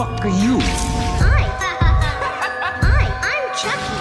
fuck are you? Hi, I, I'm Chucky.